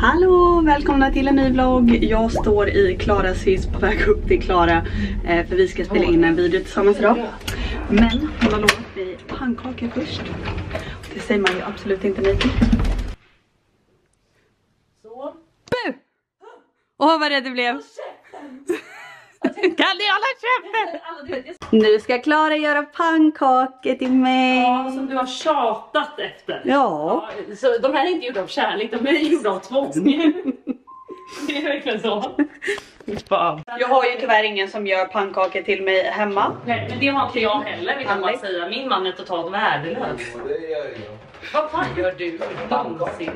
Hallå! Välkomna till en ny vlogg. Jag står i Klaras hiss på väg upp till Klara eh, för vi ska spela in en video tillsammans idag. Men hon har lovat mig pannkakor först. Det säger man ju absolut inte nej till. Så. Bu! Åh vad rädd du blev! Kan ni hålla käften? Jag... Nu ska Klara göra pannkakor till mig. Ja, som du har tjatat efter. Ja. Ja, så de här är inte gjorda av kärlek, de är gjorda av tvång. Det är verkligen så. Fan. Jag har ju tyvärr ingen som gör pannkakor till mig hemma. Nej, men det har inte jag heller vill jag bara säga. Min man är totalt värdelös. Vad fan gör du någonsin?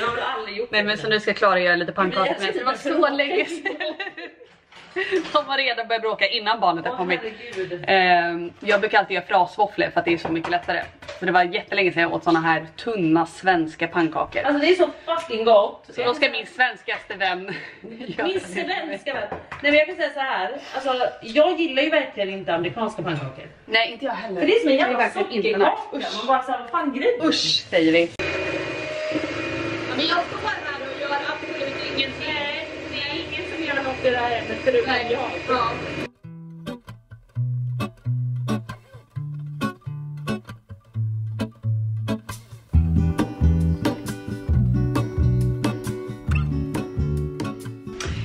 Jag har aldrig gjort Nej men så nu ska Klara göra lite pannkakor Vi till mig. Det var så det. länge sedan. De har redan börjat bråka innan barnet har kommit. Ehm, jag brukar alltid göra frasvåfflor för att det är så mycket lättare. Så det var jättelänge sedan jag åt såna här tunna svenska pannkakor. Alltså det är så fucking gott. Så då ska min svenskaste vän Min svenska vän. Nej men jag kan säga så här. Alltså jag gillar ju verkligen inte amerikanska pannkakor. Nej inte jag heller. För det är som en Jag jävla sockerkaka. Man bara såhär, vad fan grejer? Usch säger vi. Men jag står här och gör absolut ingenting. Nej, det är ingen som gör något i det här ämnet förutom jag. Ja.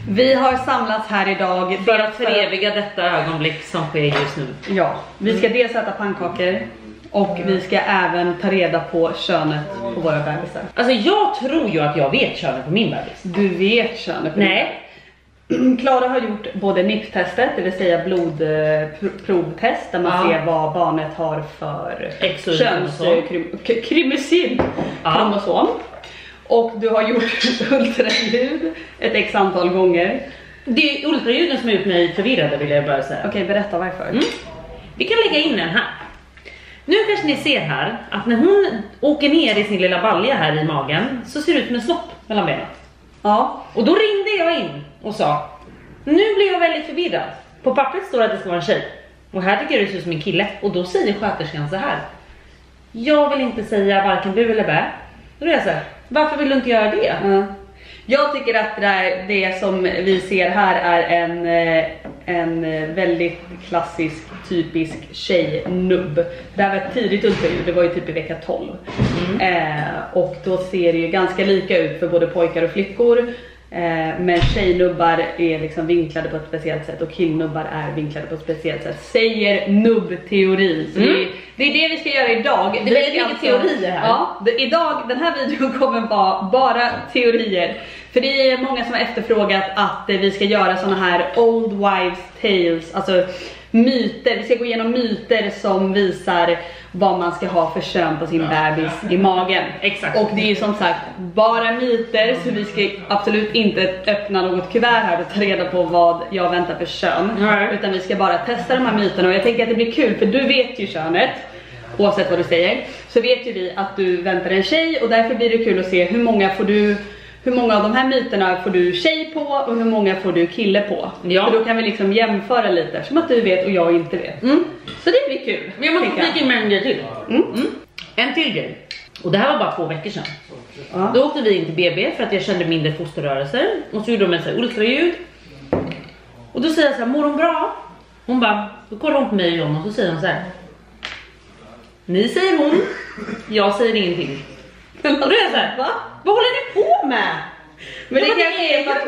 Vi har samlats här idag För att föreviga detta ögonblick som sker just nu. Ja, vi ska dels äta pannkakor och vi ska även ta reda på könet på våra bebisar. Alltså jag tror ju att jag vet könet på min bebis. Du vet könet på Nej. Klara har gjort både NIPT-testet, det vill säga blodprovtest där man Ja. ser vad barnet har för könskrymosin Ja. kromosom. Och du har gjort ultraljud ett x antal gånger. Det är ultraljuden som har gjort mig förvirrad vill jag bara säga. Okej, berätta varför. Mm. Vi kan lägga in den här. Nu kanske ni ser här att när hon åker ner i sin lilla balja här i magen så ser det ut som en snopp mellan benen. Ja, Och då ringde jag in och sa Nu blir jag väldigt förvirrad. På pappret står det att det ska vara en tjej. Och här tycker jag det ser ut som en kille. Och då säger sköterskan så här. Jag vill inte säga varken bu eller bä. Då är jag så här, varför vill du inte göra det? Ja. Jag tycker att det, där, det som vi ser här är en, eh, en eh, väldigt klassisk typisk tjejnubb. Det här var ett tidigt ultraljud, det var ju typ i vecka 12. Eh, och då ser det ju ganska lika ut för både pojkar och flickor. Eh, men tjejnubbar är liksom vinklade på ett speciellt sätt och killnubbar är vinklade på ett speciellt sätt. Säger nubbteori. Mm. det, det är det vi ska göra idag. Det är Vi väldigt mycket teorier här. Ja, det, idag, den här videon kommer vara bara teorier. För det är många som har efterfrågat att vi ska göra såna här old wives tales, alltså myter. Vi ska gå igenom myter som visar vad man ska ha för kön på sin bebis i magen. Exakt. Och det är ju som sagt bara myter så vi ska absolut inte öppna något kuvert här och ta reda på vad jag väntar för kön. Nej. Utan vi ska bara testa de här myterna och jag tänker att det blir kul för du vet ju könet. Oavsett vad du säger så vet ju vi att du väntar en tjej och därför blir det kul att se hur många får du hur många av de här myterna får du tjej på och hur många får du kille på? Ja. För då kan vi liksom jämföra lite som att du vet och jag inte vet. Mm. Så det blir kul. Men jag måste flika in med en grej till. Mm. En till grej. Och det här var bara två veckor sedan. Ja. Då åkte vi in till BB för att jag kände mindre fosterrörelser. Och så gjorde de en sån här ultraljud. Och då säger jag så här, mår hon bra? Hon bara, då kollar hon på mig och John och så säger hon så här. Ni säger hon, jag säger ingenting. Och då är jag så här, Va? vad håller ni på med? Men det men kanske det är för att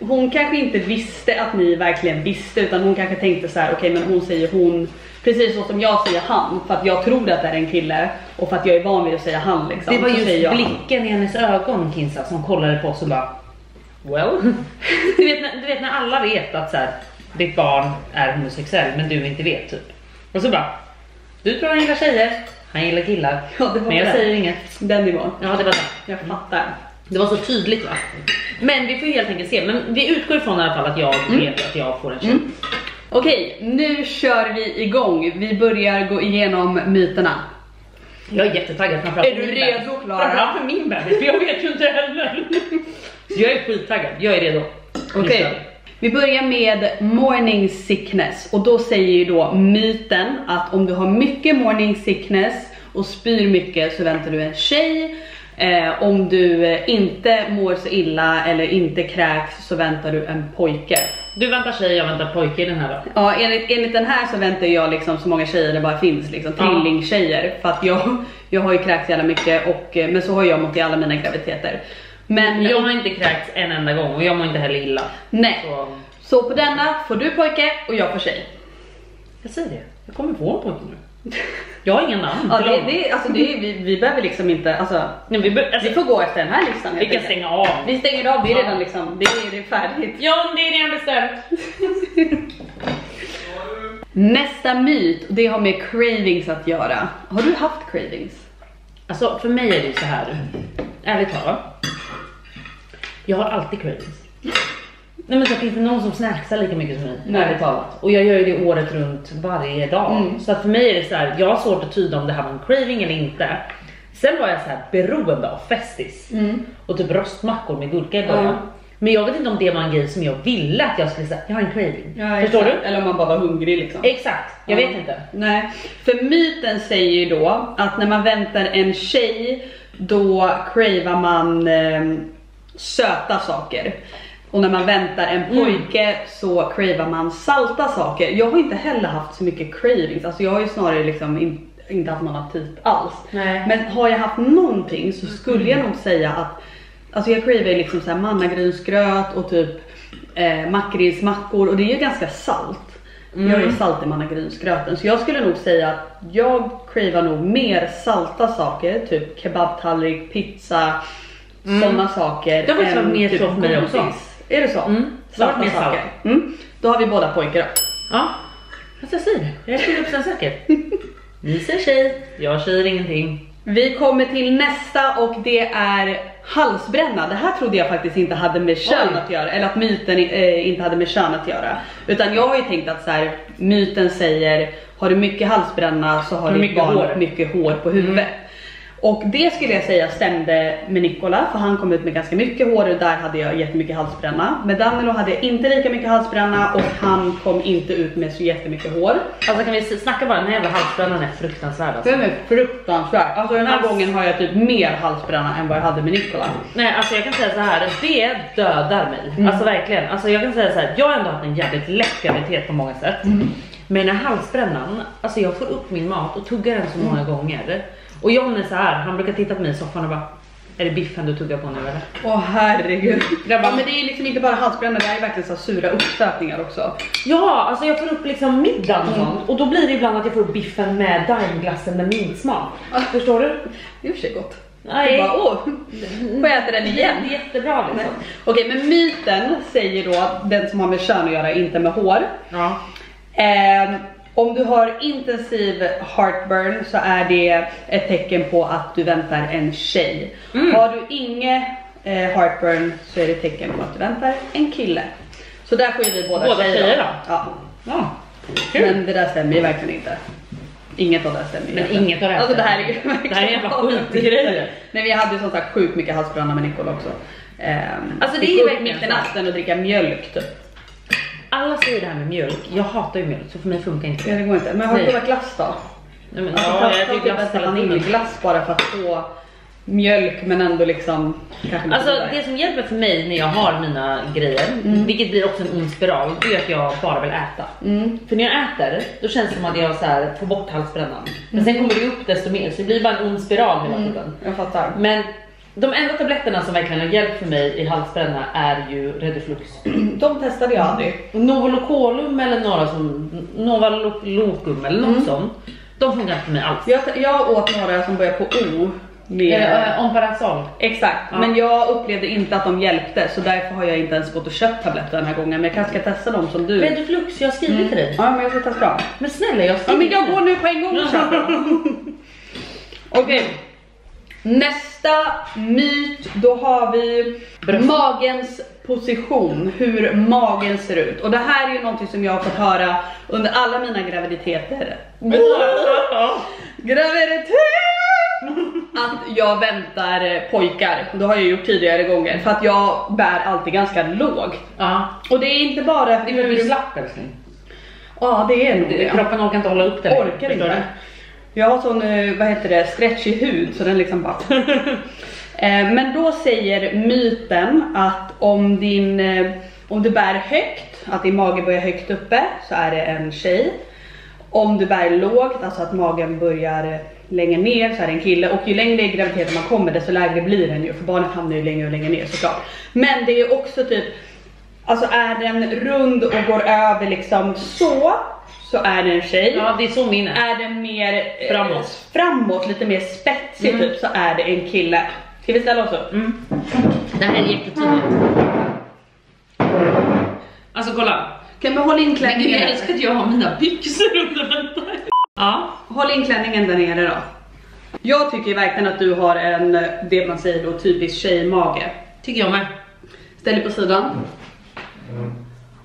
hon, hon kanske inte visste att ni verkligen visste utan hon kanske tänkte så här: okej men hon säger hon precis så som jag säger han för att jag tror att det är en kille och för att jag är van vid att säga han liksom. Det var just jag han. blicken i hennes ögon Kinsa som kollade på oss och bara Well. du, vet, när- du vet när alla vet att så här, ditt barn är homosexuell men du inte vet typ. Och så bara Du tror han gillar tjejer, han gillar killar. Ja, det var men jag det. säger inget. Den nivån. Ja det var det. Jag fattar. Det var så tydligt va? Men vi får helt enkelt se. Men vi utgår ifrån i alla fall att jag vet att jag får en tjej. Mm. Okej, nu kör vi igång. Vi börjar gå igenom myterna. Jag är jättetaggad framförallt Är du redo. Klara? Framförallt för min bebis för jag vet ju inte heller. Så jag är skittaggad, jag är redo. Okej, vi börjar med morning sickness och då säger ju då myten att om du har mycket morning sickness och spyr mycket så väntar du en tjej. Eh, om du inte mår så illa eller inte kräks så väntar du en pojke. Du väntar tjej, jag väntar pojke i den här då. Ja enligt, enligt den här så väntar jag liksom så många tjejer det bara finns liksom trillingtjejer för att jag, jag har ju kräkts jävla mycket och eh, men så har jag mått i alla mina graviditeter. Men Jag har inte kräkts en enda gång och jag mår inte heller illa. nej. Så, Så på denna får du pojke och jag får tjej. jag säger det, jag kommer få en pojke nu. Jag har inga namn. Ja, det, det, alltså det, vi, vi behöver liksom inte, alltså, Nej, vi, bör, alltså, vi får gå efter den här listan. vi kan enkelt. stänga av. Vi stänger av, det är redan liksom, det är, det är färdigt. Ja, det är redan bestämt. Nästa myt, det har med cravings att göra. Har du haft cravings? Alltså för mig är det ju så här. ärligt talat. Jag har alltid cravings. Nej men så finns det någon som snacksar lika mycket som mig, ärligt talat. Och jag gör ju det året runt varje dag. Mm. Så att för mig är det så här, jag har svårt att tyda om det här var en craving eller inte. Sen var jag så här beroende av Festis och typ rostmackor med gurka i början. Ja. Men jag vet inte om det var en grej som jag ville att jag skulle säga, jag har en craving. Förstår exakt. du? Eller om man bara var hungrig liksom. Exakt, jag Ja. vet inte. Nej, för myten säger ju då att när man väntar en tjej då cravar man eh, söta saker. Och när man väntar en Mm. pojke så cravar man salta saker. Jag har inte heller haft så mycket cravings, alltså jag har ju snarare liksom in, inte haft någon aptit alls. Nej. Men har jag haft någonting så skulle jag nog säga att Alltså jag cravar liksom såhär mannagrynsgröt och typ eh, makrillsmackor och det är ju ganska salt. Jag är ju salt i mannagrynsgröten så jag skulle nog säga att jag cravar nog mer salta saker, typ kebabtallrik, pizza, sådana saker. Det har faktiskt varit mer typ så för mig också. Är det så? Mm, Salta mer saker. Mm. Då har vi båda pojkar då. Ja, fast jag säger det. Jag är 100% säker. Ni säger tjej, jag säger ingenting. Vi kommer till nästa och det är halsbränna. Det här trodde jag faktiskt inte hade med kön Oj. att göra, eller att myten eh, inte hade med kön att göra. Utan jag har ju tänkt att så här, myten säger, har du mycket halsbränna så har du ditt mycket barn hår? mycket hår på huvudet. Och det skulle jag säga stämde med Nikola för han kom ut med ganska mycket hår och där hade jag jättemycket halsbränna. Med Danilo hade jag inte lika mycket halsbränna och han kom inte ut med så jättemycket hår. Alltså kan vi snacka bara, den här jävla halsbrännan är fruktansvärd alltså. Den är fruktansvärd. Alltså den här Alltså- gången har jag typ mer halsbränna än vad jag hade med Nikola. Nej alltså jag kan säga så här, det dödar mig. Alltså verkligen. Alltså jag kan säga så här, jag har ändå haft en jävligt lätt graviditet på många sätt. Men den här halsbrännan, alltså jag får upp min mat och tuggar den så många gånger. Och John är så här, han brukar titta på mig i soffan och bara Är det biffen du tuggar på nu eller? Åh herregud. Grabbar. Men det är liksom inte bara halsbränna, det är verkligen så sura uppstötningar också. Ja, alltså jag får upp liksom middagen och sånt och då blir det ibland att jag får upp biffen med daimglassen med mintsmak. Förstår du? Det är i och för sig gott. Nej. Bara, åh, får jag äta den igen? Det är jättebra liksom. Okej men myten säger då, den som har med kön att göra, inte med hår. Ja. Ehm, om du har intensiv heartburn så är det ett tecken på att du väntar en tjej. Mm. Har du inget eh, heartburn så är det ett tecken på att du väntar en kille. Så där får ju vi båda, Båda tjejer då? Ja. ja. Kul. Men det där stämmer ju verkligen inte. Inget av det stämmer ju Men egentligen. inget av det här Alltså det här är ju verkligen Det här är jävla skitgrejer. Nej vi hade ju som sagt sjukt mycket halsbränna med Nicole också. Ehm, Alltså, det är upp verkligen mitt i natten och dricka mjölk typ. Alla säger det här med mjölk. Jag hatar ju mjölk så för mig funkar inte det. det går inte. Men har du provat glass då? Nej, men, Alltså, ja, ja, jag ju glass hela tiden. vaniljglass bara för att få mjölk men ändå liksom Alltså det som hjälper för mig när jag har mina grejer, vilket blir också en ond spiral, det är att jag bara vill äta. Mm. För när jag äter, då känns det som att jag så här får bort halsbrännan. Men sen kommer det upp desto mer, så det blir bara en ond spiral hela tiden. Jag fattar. Men de enda tabletterna som verkligen har hjälpt för mig i halsbränna är ju Rediflux. De testade jag aldrig. Novolocolum eller några som, Novalocum eller något sånt. De funkar inte för mig alls. Jag, jag åt några som börjar på O. Med, Eh, Omparasol. Exakt, Ja. men jag upplevde inte att de hjälpte så därför har jag inte ens gått och köpt tabletter den här gången. Men jag kanske ska testa dem som du. Rediflux, jag har skrivit till dig. Ja men jag ska testa dem. Men snälla jag har Ja men jag går nu på en gång och köper. Okej. Nästa myt, då har vi Bröst. magens position, hur magen ser ut. Och det här är ju någonting som jag har fått höra under alla mina graviditeter. Graviditet! Att jag väntar pojkar, det har jag gjort tidigare gånger för att jag bär alltid ganska lågt. Ja, Och det är inte bara det är för att du är slapp älskling. Ja det är nog det. Kroppen orkar inte hålla upp det Orkar inte. Jag har sån, eh, vad heter det, stretchig hud så den liksom bara... Eh, men då säger myten att om, din, eh, om du bär högt, att din mage börjar högt uppe, så är det en tjej. Om du bär lågt, alltså att magen börjar längre ner så är det en kille och ju längre i graviditeten man kommer desto lägre blir den ju för barnet hamnar ju längre och längre ner såklart. Men det är också typ, alltså är den rund och går över liksom så, så är det en tjej. Ja, det är så min är. Är den mer eh, Framåt. framåt lite mer spetsig Mm. typ så är det en kille. Ska vi ställa oss upp? Mm. Det här är jättetydligt. Alltså kolla. Kan vi hålla in Men gud, klänningen? jag älskar att jag har mina byxor under, vänta. Ja. Håll in klänningen där nere då. Jag tycker verkligen att du har en, det man säger då, typisk tjejmage. Tycker jag med. Ställ dig på sidan.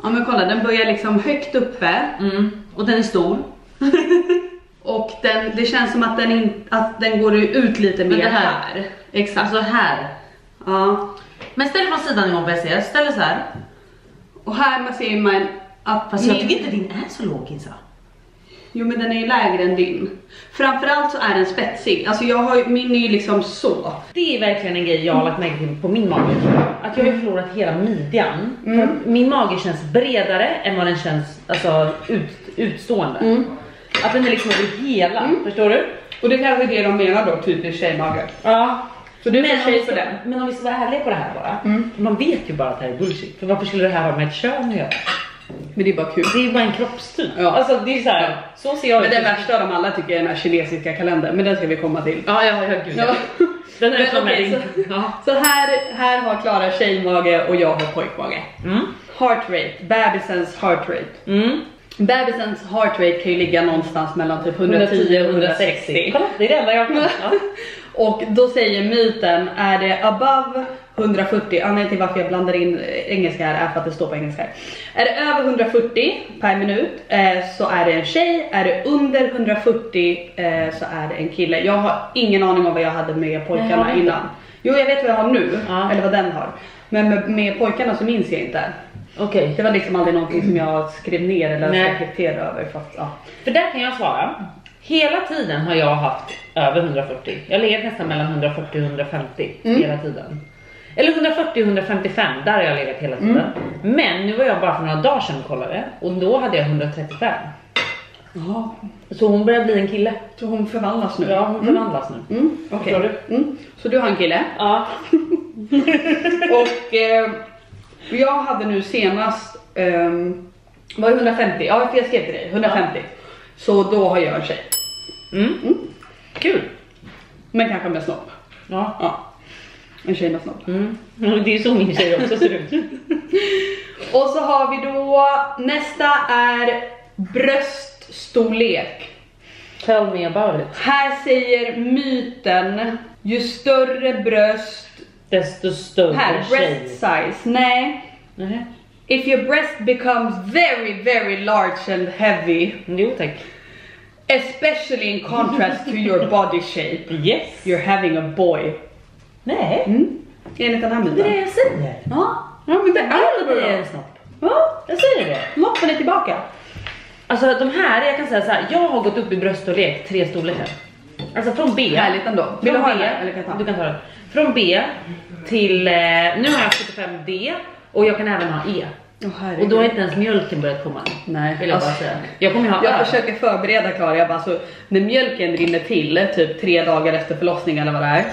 Ja men kolla, den börjar liksom högt uppe Mm. Och den är stor. och den, det känns som att den, in, att den går ut lite mer här- här. Exakt. Alltså här. Ja. Men ställ dig från sidan gång vad jag ser. Ställ så här. Och här man ser man att Fast jag tycker inte din är så låg Kinsa. Jo men den är ju lägre än din. Framförallt så är den spetsig. Alltså jag har ju, min är ju liksom så. Det är verkligen en grej jag har lagt märke till på min mage. Att jag har ju förlorat hela midjan. Mm. För min mage känns bredare än vad den känns alltså, ut, utstående. Mm. Att den är liksom över hela, förstår du? Och det kanske är det de menar då, typisk tjejmage. Ja. Så du Men tjej för den. men om vi ska vara ärliga på det här bara. Mm. Man vet ju bara att det här är bullshit. För varför skulle det här ha med ett kön att göra? Men det är bara kul. Det är bara en kroppstyp. Ja. Alltså det är så här, så ser jag Men ut. den värsta av dem alla tycker jag är den här kinesiska kalendern, men den ska vi komma till. Ja, ja, ja, gud. Ja. Den är Men en så- ja. Så här, här har Klara tjejmage och jag har pojkmage. Mm. Heart rate, bebisens heart rate. Mm. Bebisens heart rate kan ju ligga någonstans mellan typ 110 och 160. Kolla, det är det enda jag kan. Ja. Och då säger myten, är det above 140, anledningen till varför jag blandar in eh, engelska här är för att det står på engelska. här. Är det över 140 per minut eh, så är det en tjej, är det under 140 eh, så är det en kille. Jag har ingen aning om vad jag hade med Nej, pojkarna inte? innan. Jo jag vet vad jag har nu, Ja. eller vad den har. Men med, med pojkarna så minns jag inte. Okej. Det var liksom aldrig någonting som jag skrev ner eller Nej. reflekterade över. Fast, ja. För där kan jag svara. Hela tiden har jag haft över 140. Jag legat nästan mellan 140 och 150 Mm. hela tiden. Eller 140 och 155, där har jag legat hela tiden. Mm. Men nu var jag bara för några dagar sedan och kollade och då hade jag 135. Jaha, Så hon börjar bli en kille. så hon förvandlas nu? Ja, hon förvandlas nu. Mm, okej. Förstår Mm. Så du har en kille? Ja. Och eh, jag hade nu senast, ehm, var det 150? Ja jag skrev till dig, 150. Så då har jag en tjej. Mm. Kul. Men kanske med snopp. Ja. Ja. En tjej med snopp. Mm. Det är så min tjej också ser ut. Och så har vi då, nästa är bröststorlek. Tell me about it. Här säger myten, ju större bröst Desto större Här, tjej. breast size. Nej. Nej. If your breast becomes very very large and heavy, Jo tack. especially in contrast to your body shape, Yes. you're having a boy. Nej. Mm. Enligt den här Det är det jag säger. Ja, ja men det är Det det är bra. en snopp. Ja, Jag säger det. loppen är tillbaka. Alltså de här, jag kan säga så här. jag har gått upp i bröststorlek tre storlekar. Alltså från B. Härligt ändå. Vill du Från ha B, eller kan jag ta? Du kan ta den. Från B till, eh, nu har jag 75D och jag kan även ha E. Oh, Och då har inte ens mjölken börjat komma. Nej, Vill jag alltså, bara säga. Jag kommer ha Jag försöker förbereda Klara, jag bara så när mjölken rinner till typ tre dagar efter förlossning eller vad det är.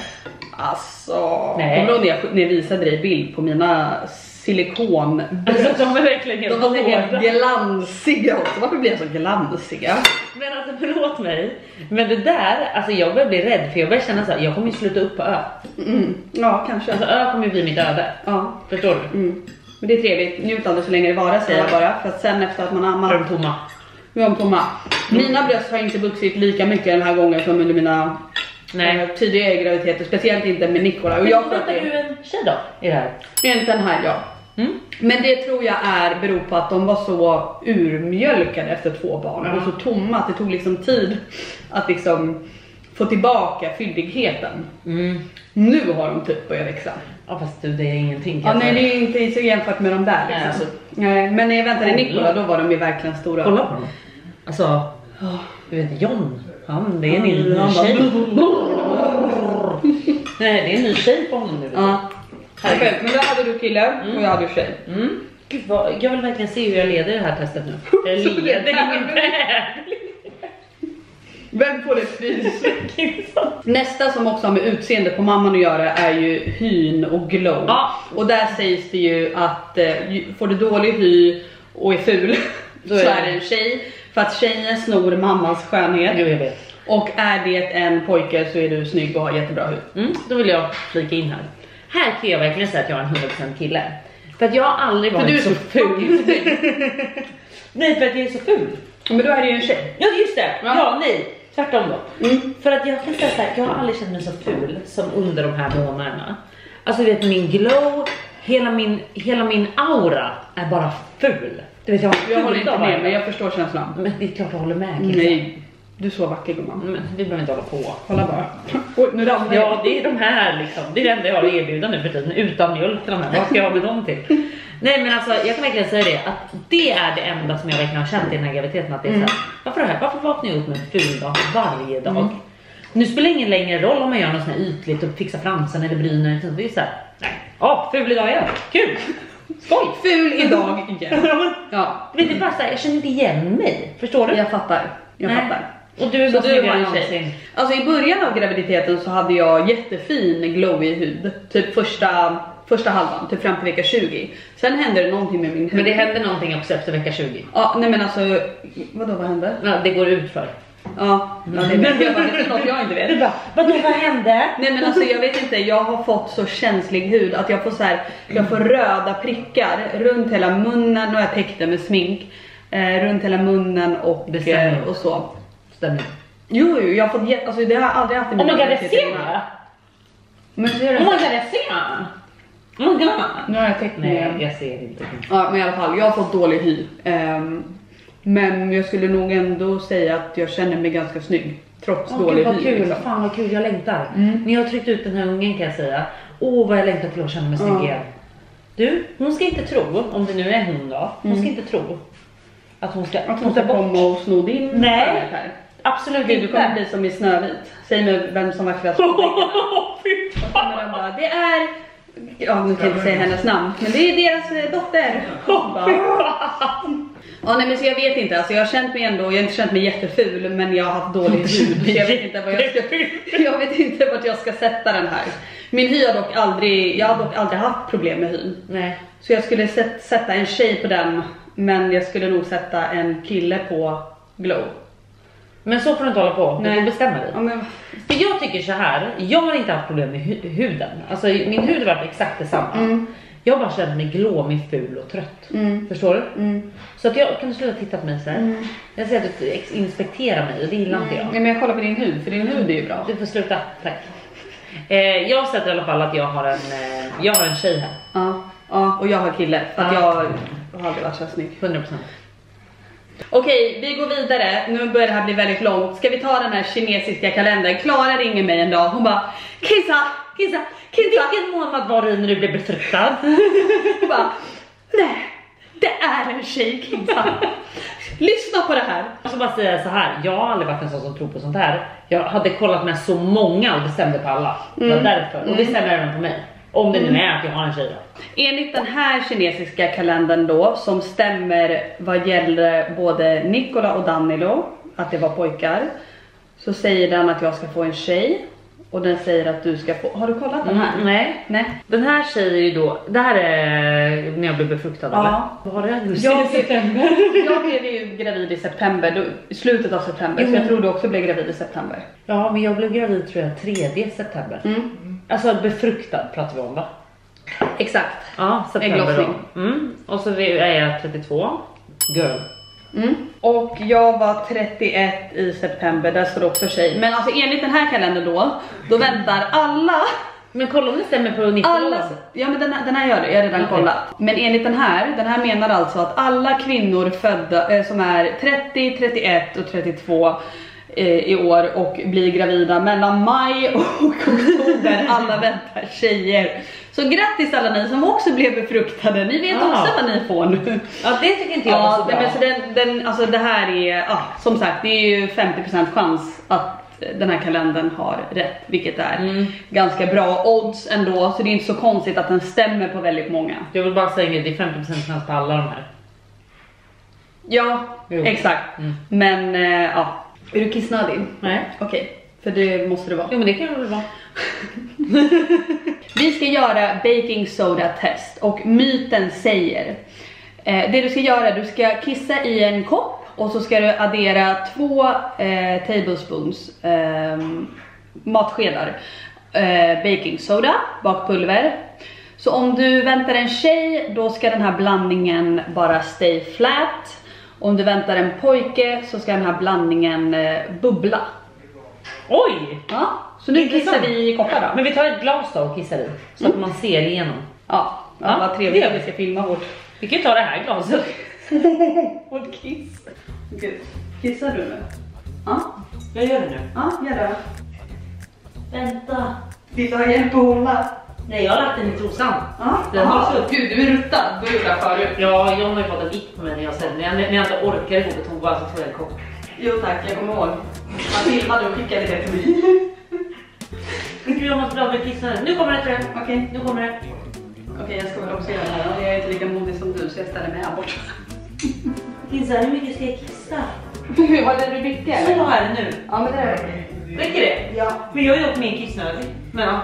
Alltså, Nej. kommer du ihåg när jag, när jag visade dig bild på mina silikonbröst? Alltså, de är verkligen helt De var så helt glansiga också. Varför blir jag så glansiga? Men alltså förlåt mig. Men det där, alltså jag börjar bli rädd för jag börjar känna så här, jag kommer ju sluta upp på Ö. Mm. Ja, kanske. Alltså Ö kommer ju bli mitt öde. Ja. Förstår du? Mm. Men det är trevligt, njut av det så länge det varar säger jag bara. För att sen efter att man har För de tomma. nu är de tomma. Mina bröst har inte vuxit lika mycket den här gången som under mina Nej. eh, tidigare graviditeter. Speciellt inte med Nikola. Och jag tror att du en tjej då? I det här? enligt den här ja. Mm. Men det tror jag är beror på att de var så urmjölkade efter två barn Ja. och så tomma att det tog liksom tid att liksom få tillbaka fylligheten. Mm. Nu har de typ börjat växa. Ja fast du det är ingenting Ja, kan nej det är inte så jämfört med de där Nej, liksom. alltså. Nej, men när jag väntade. Nikola då var de ju verkligen stora. Kolla på dem. Alltså, du vet John, han det är din han bara- tjej. Nej, det är en ny tjej på honom nu. Ja. Okej, men då hade du kille och jag hade tjej. Mm. Gud, vad, jag vill verkligen se hur jag leder det här testet nu. Jag leder tävling. Vem får det pris? Nästa som också har med utseende på mamman att göra är ju hyn och glow. Ja. Och där sägs det ju att eh, får du dålig hy och är ful Då så är det en tjej. För att tjejen snor mammans skönhet. Jo, jag vet. Och är det en pojke så är du snygg och har jättebra hy. Mm, då vill jag flika in här. Här kan jag verkligen säga att jag är en 100% kille. För att jag har aldrig För varit du är så ful. Nej, för att jag är så ful. Men då är det ju en tjej. Ja, just det. Ja. Ja, nej. Tvärtom då. Mm. För att jag kan säga så här, jag har aldrig känt mig så ful som under de här månaderna. Alltså du vet min glow, hela min, hela min aura är bara ful. Du vet jag har Jag håller inte med men jag förstår känslan. Men det är klart jag håller med Kissa. Nej, du är så vacker gumman. Men vi behöver inte hålla på. Kolla bara. Oj, nu ramlade jag. Ja, det är de här liksom. Det är det enda jag har att erbjuda nu för tiden. Utan mjölk till de här. Vad ska jag ha med dem till? Nej men alltså jag kan verkligen säga det att det är det enda som jag verkligen har känt i den här graviditeten att det är så här, varför det här? Varför vaknar jag upp med en ful dag varje dag? Nu spelar det ingen längre roll om jag gör något sånt här ytligt och fixar fransen eller brynen. Det är så här, nej, ja ful idag igen, kul, skoj. Ful idag igen. Ja, Du vet, det är bara så här, jag känner inte igen mig, förstår du? jag fattar. Jag Nej. fattar. Och du är Så du var någonsin. Alltså i början av graviditeten så hade jag jättefin glowy hud. Typ första, första halvan, typ fram till vecka 20. Sen hände det någonting med min hud. Men det händer någonting också efter vecka 20. Ja, nej men alltså, vadå vad hände? Ja, det går ut för. Ja, ja det vet jag. bara, Det är något jag inte vet. bara, vadå vad hände? Nej men alltså jag vet inte, jag har fått så känslig hud att jag får så här, jag får röda prickar runt hela munnen, har jag täckt det med smink. Eh, runt hela munnen och, eh, och så. Stämmer. Jo, jo, jag har fått jätte, alltså det har jag aldrig haft i Oh my mina god, jag ser! Men ser du? Oh my god, jag ser! Oh my god! Nu har jag täckt Nej, jag ser inte. Ja men i alla fall, jag har fått dålig hy. Ehm, men jag skulle nog ändå säga att jag känner mig ganska snygg. Trots Åh dålig gud vad hy. kul, liksom. fan vad kul, jag längtar. Mm. Men jag har tryckt ut den här ungen kan jag säga. Åh vad jag längtar till att känna mig snygg Ja. igen. Du, hon ska inte tro, om det nu är hon då, hon Mm. ska inte tro att hon ska, Att hon ska komma och sno din Nej. skönhet här. Absolut Gud, du kommer inte. bli som i Snövit. Säg mig vem som vackrast på väggarna. Fy så kommer de bara, det är... Ja nu kan jag inte säga hennes namn, men det är deras eh, dotter. Ja nej men så jag vet inte, alltså jag har känt mig ändå, jag har inte känt mig jätteful men jag har haft dålig hud så jag vet inte vad jag ska, jag vet inte vart jag ska sätta den här. Min hy har dock aldrig, jag har dock aldrig haft problem med hyn. Nej. Så jag skulle sätt, sätta en tjej på den men jag skulle nog sätta en kille på glow. Men så får du inte hålla på, du får bestämma dig. Ja, men, För jag tycker så här, jag har inte haft problem med hu- huden. Alltså min hud har varit exakt detsamma. Mm. Jag bara känt mig glåmig, ful och trött. mm, Förstår du? mm. Så att jag kan du sluta titta på mig så här. Jag ser att du inspekterar mig och det gillar inte jag. Nej, men jag kollar på din hud för din hud är ju bra. Du får sluta, tack. Eh, jag har sett i alla fall att jag har en, eh, jag har en tjej här. Ja, ja och jag har kille för att Ja. jag har aldrig varit så snygg. 100%. Okej, vi går vidare. Nu börjar det här bli väldigt långt. Ska vi ta den här kinesiska kalendern? Klara ringer mig en dag. Hon bara Kissa, kissa, kissa. Vilken månad var det när du blev befruktad? Jag bara nej, det är en tjej Kissa. Lyssna på det här. Jag ska bara säga så här, jag har aldrig varit en sån som tror på sånt här. Jag hade kollat med så många och bestämde på alla. Det var därför. Och det stämmer även på mig. Om det nu är att jag har en tjej då. Enligt den här kinesiska kalendern då som stämmer vad gäller både Nikola och Danilo, att det var pojkar, så säger den att jag ska få en tjej och den säger att du ska få. Har du kollat den här? Mm, nej. Nej. Den här säger ju då, det här är när jag blev befruktad Ja. eller? Vad var det? Jag eller september? Jag blev ju gravid i september, då, slutet av september, Jo, så jag tror du också blev gravid i september. Ja men jag blev gravid tror jag 3 september. Mm. Alltså befruktad pratar vi om va? Exakt. Ja, september då. Mm. Och så är jag 32. Girl. Mm. Och jag var 31 i september, där står det också tjej. Men alltså enligt den här kalendern då, då väntar alla Men kolla om det stämmer på 90 Alla, ja men den här, den här gör det, jag har redan Okej. kollat. Men enligt den här, den här menar alltså att alla kvinnor födda eh, som är 30, 31 och 32 eh, i år och blir gravida mellan maj och oktober, alla väntar tjejer. Så grattis alla ni som också blev befruktade, ni vet Ah. också vad ni får nu. Ja det tycker inte jag var så bra. men så den, den, alltså det här är, ja, som sagt det är ju 50% chans att den här kalendern har rätt, vilket är Mm. ganska bra odds ändå, så det är inte så konstigt att den stämmer på väldigt många. Jag vill bara säga det är 50% chans på alla de här. Ja, Jo. exakt. Mm. Men eh, ja, är du kissnödig? Nej. Okej, för det måste du vara. Jo men det kan det väl vara. Vi ska göra baking soda test och myten säger eh, det du ska göra, du ska kissa i en kopp och så ska du addera två eh, tablespoons eh, matskedar eh, baking soda, bakpulver. Så om du väntar en tjej, då ska den här blandningen bara stay flat. Om du väntar en pojke så ska den här blandningen eh, bubbla. Oj! Ja, så nu kissar vi i koppar då. Men vi tar ett glas då och kissar i. Så att man ser igenom. Ja, ja, Ja, vad det trevligt att vi. ska filma vårt, Vi kan ju ta det här glaset. vårt kiss. Okej, Kissar du nu? Ja, Jag gör det nu. ja gör det. Vänta. Vill du ha hjälp att hålla? Nej jag har lagt den i trosan. Ja, Den Aha. hålls upp. Gud, du är ruttad. Då gjorde jag förut. Ja, John har ju fått en ick på mig när jag, sen, när jag, när jag inte orkade gå på toa så tog jag en kopp. Jo tack, jag kommer ihåg. Han filmade och skickade det till mig. Gud jag måste dra mig kissa nu. Nu kommer det tror jag. Okej, Nu kommer det. okej jag ska väl också göra det här. Jag är inte lika modig som du så jag ställer mig här bort. Kissa, hur mycket ska jag kissa? Var det du mycket Så här nu. Ja men det är det. Räcker det? Ja. Men jag är ju min kissnödig. Men ja.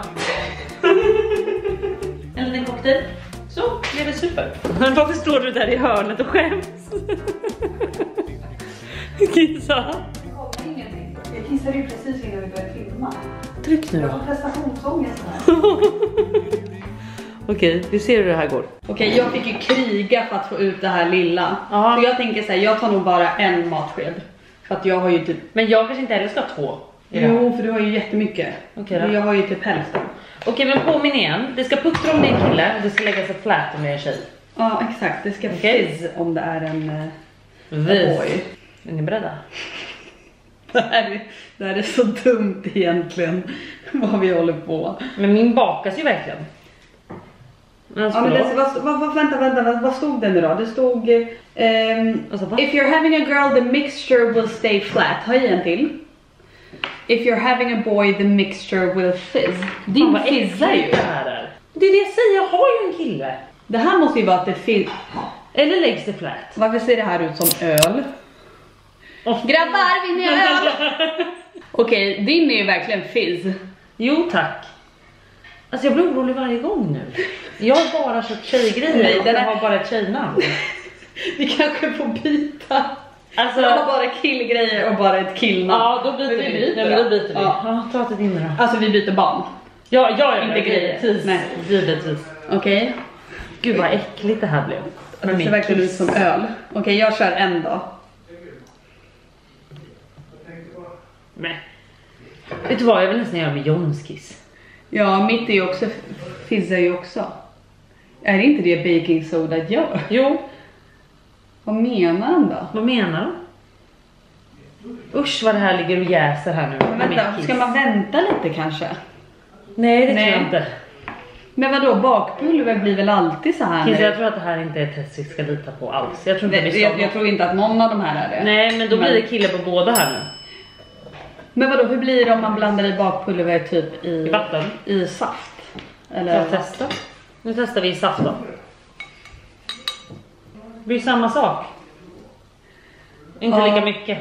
en liten cocktail. Så, det är väl super. Men varför står du där i hörnet och skäms? Kissa. Ingenting. Jag kissade ju precis innan vi började filma. Tryck nu Jag då. har prestationsångest här. Okej, vi ser hur det här går. Okej, jag fick ju kriga för att få ut det här lilla. Ja. Så jag tänker så här, jag tar nog bara en matsked. För att jag har ju typ... Men jag kanske inte heller ska ha två. det. Jo, för du har ju jättemycket. Okej då. Men jag har ju typ hälften. Okej men påminn igen. Det ska puttra om det är en kille och det ska lägga sig flat om det är en tjej. Ja, exakt. Det ska Okej. fizz om det är en eh, Vis. boy. Är ni beredda? Det här, är, det här är så dumt egentligen. Vad vi håller på. Men min bakas ju verkligen. Ja, men det, vad, vad, vad, vänta, vänta, vad, vad stod nu då? Det stod... ehm, Alltså? If you're having a girl the mixture will stay flat. Ha i en till. If you're having a boy the mixture will fizz. Fan, Din vad fizzar ju. det här är. Det är det jag säger, jag har ju en kille. Det här måste ju vara att det fizz... Eller läggs det flat? Varför ser det här ut som öl? Och Grabbar, vill ni ha öl? Okej, din är ju verkligen fizz. Jo tack. Alltså jag blir orolig varje gång nu. Jag har bara köpt tjejgrejer Nej, och den har bara ett tjejnamn. Vi kanske får byta. Alltså, Jag har bara killgrejer och bara ett killnamn. ja då byter vi. vi byter Nej, men då byter vi. Ja. Ja, ta till din då. Alltså vi byter barn. Ja, ja, ja Inte grejer. givetvis. Nej. Givetvis. Okej. Gud vad äckligt det här blev. Det ser verkligen ut som öl. Okej, jag kör en då. Nej. Vet du vad, jag vill nästan göra med Johns kiss. Ja, mitt är ju också, fizzar ju också. Är det inte det baking soda gör? Jo, Vad menar han då? vad menar du? Usch vad det här ligger och jäser här nu. Men vänta, ska man vänta lite kanske? Nej det Nej. tror jag inte. Men vadå, bakpulver blir väl alltid så här? Kiss, jag tror att det här inte är ett test vi ska lita på alls. Jag tror inte Nej, jag, jag tror inte att någon av de här är det. Nej men då blir Men- det kille på båda här nu. Men vadå, hur blir det om man blandar i bakpulver typ i, I vatten. i saft? Eller? jag testa? Nu testar vi i saft då. Det blir samma sak. Inte Ja. lika mycket.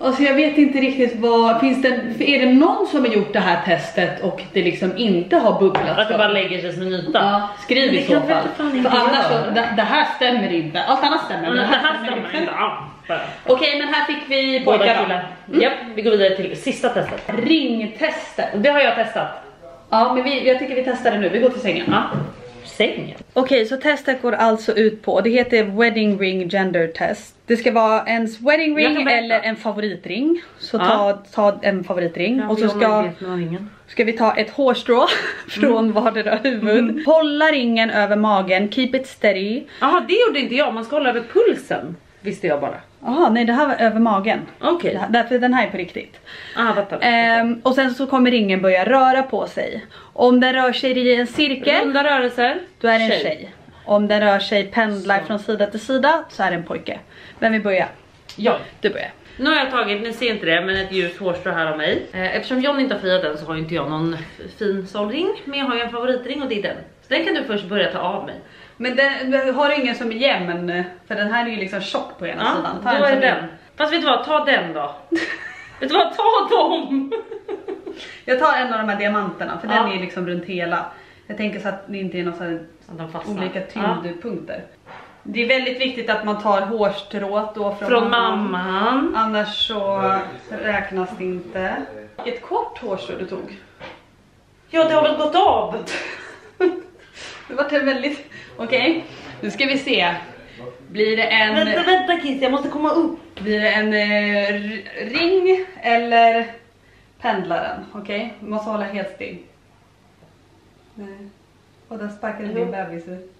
Alltså jag vet inte riktigt vad, finns det, är det någon som har gjort det här testet och det liksom inte har bubblat? Att det bara lägger sig som en yta. Ja, skriv i det så fall. För inte annars så, det, det här stämmer inte. Allt annat stämmer. Men men det här stämmer stämmer inte alls. Okej, men här fick vi pojkar killar. Japp, vi går vidare till sista testet. Ringtestet. Det har jag testat. Ja, men vi, jag tycker vi testar det nu. Vi går till sängen. Ja. Sängen. Okej, så testet går alltså ut på, det heter Wedding Ring Gender Test. Det ska vara ens wedding ring eller en favoritring. Så Ja. ta, ta en favoritring och så ska, ska vi ta ett hårstrå från vardera huvud. Hålla ringen över magen, keep it steady. Jaha det gjorde inte jag, man ska hålla över pulsen. Visste jag bara. Jaha, nej det här var över magen. Okej. Här- Därför den här är på riktigt. Ah, vänta. Ehm, och sen så kommer ringen börja röra på sig. Om den rör sig i en cirkel, Runda rörelser. då är det en tjej. Om den rör sig pendlar från sida till sida så är det en pojke. Vem vill börja? Ja. Du börjar. Nu har jag tagit, ni ser inte det, men ett ljust hårstrå här av mig. Eh, Eftersom John inte har friat den så har inte jag någon fin solring. Men jag har ju en favoritring och det är den. Så den kan du först börja ta av mig. Men den, har du ingen som är jämn? För den här är ju liksom tjock på ena Ja, sidan. då en är den. Fast vet du vad, ta den då. vet du vad, ta dem! Jag tar en av de här diamanterna för Ja. den är liksom runt hela. Jag tänker så att det inte är några så här olika Ja. Det är väldigt viktigt att man tar hårstrået då från, Från mamman. Annars så räknas det inte. Vilket kort hårstrå du tog. Ja, det har väl gått av. Det var väldigt... Okej, nu ska vi se. Blir det en, Vänta, vänta Kiss, jag måste komma upp. blir det en eh, ring eller pendlaren? Okej, du måste hålla helt still. Nej. Och där sparkade din bebis ut.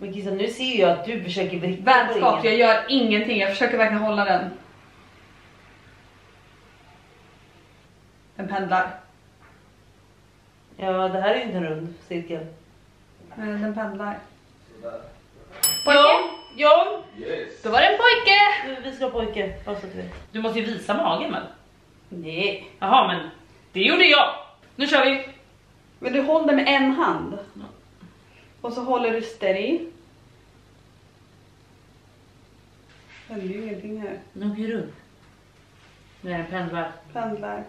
Men Kissa, nu ser jag att du försöker vricka Vänskap, jag gör ingenting. Jag försöker verkligen hålla den. Den pendlar. Ja, det här är inte en rund cirkel. Men den pendlar. John, John! Då var det en pojke! Vi ska ha pojke, bara så att du vet. Du måste ju visa magen väl? Nej. Jaha, men det gjorde jag. Nu kör vi. Men du håller med en hand. Och så håller du steady. Det händer ju ingenting här. Nu åker runt. Är den pendlar. Pendlar.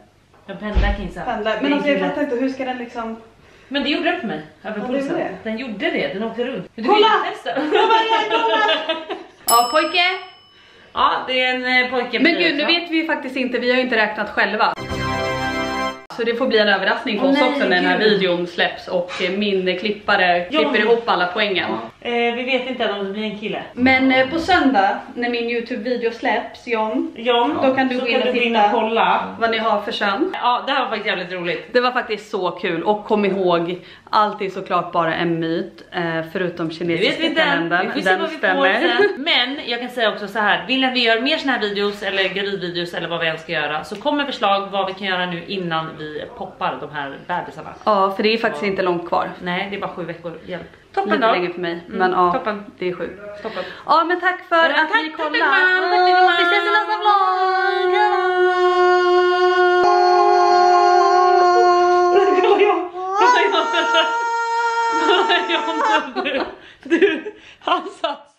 Den pendlar Kinsa. Pendlar. Men alltså jag fattar inte, hur ska den liksom... Men det gjorde den på mig, över Ja, det pulsen. gjorde det. Den gjorde det, den åkte runt. Du Kolla! Ja pojke! ja, det är en eh, pojke. Men gud, nu vet vi ju faktiskt inte, vi har ju inte räknat själva. Så det får bli en överraskning för oss också när den här videon släpps och min klippare klipper ihop alla poängen. Eh, vi vet inte än om det blir en kille. Men eh, på söndag när min Youtube-video släpps, John, John, Då kan du så gå in och titta. och kolla. vad ni har för kön. Ja, det här var faktiskt jävligt roligt. Det var faktiskt så kul och kom ihåg, allt är såklart bara en myt eh, förutom kinesiska kalendern. Vi Den stämmer. Men jag kan säga också så här. vill ni att vi gör mer såna här videos eller gravidvideos eller vad vi än ska göra så kommer förslag vad vi kan göra nu innan vi poppar de här bebisarna. Ja, för det är faktiskt inte långt kvar. Nej, det är bara sju veckor. Hjälp. Toppen Lite då. länge för mig, Mm, men ja, toppen. det är sjukt. Toppen. Ja, men tack för Ja, att tack, ni kollade. Tack. Vi ses i nästa vlogg. Jag! Jag! Du, du, han satt.